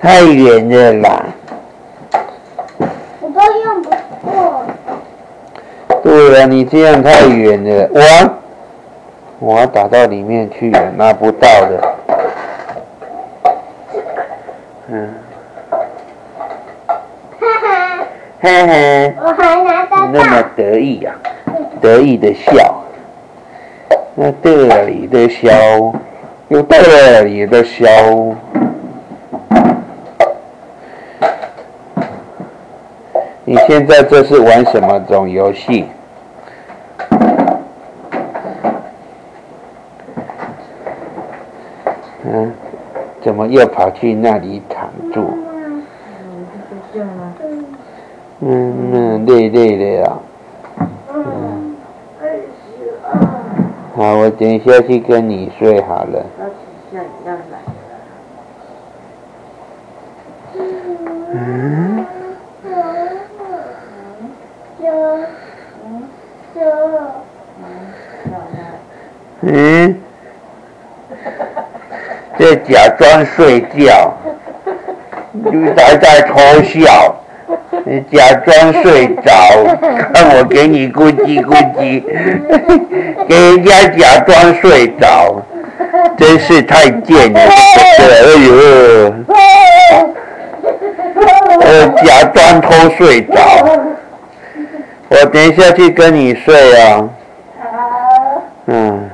太远了啦。我都用不过。对了，你这样太远了，我我要打到里面去，拿不到的。嗯，哈哈，嘿嘿，我还拿得那么。得意呀、得意的笑，那这里的笑，又这里的笑。你现在这是玩什么种游戏？嗯，怎么又跑去那里躺住？嗯嗯，累累的呀。好，我等一下去跟你睡好了。要要来。嗯，这假装睡觉，你还在偷笑，你假装睡着，看我给你咕叽咕叽，给人家假装睡着，真是太贱了，这个，哎呦，呃，假装偷睡着，我等一下去跟你睡啊，好。嗯。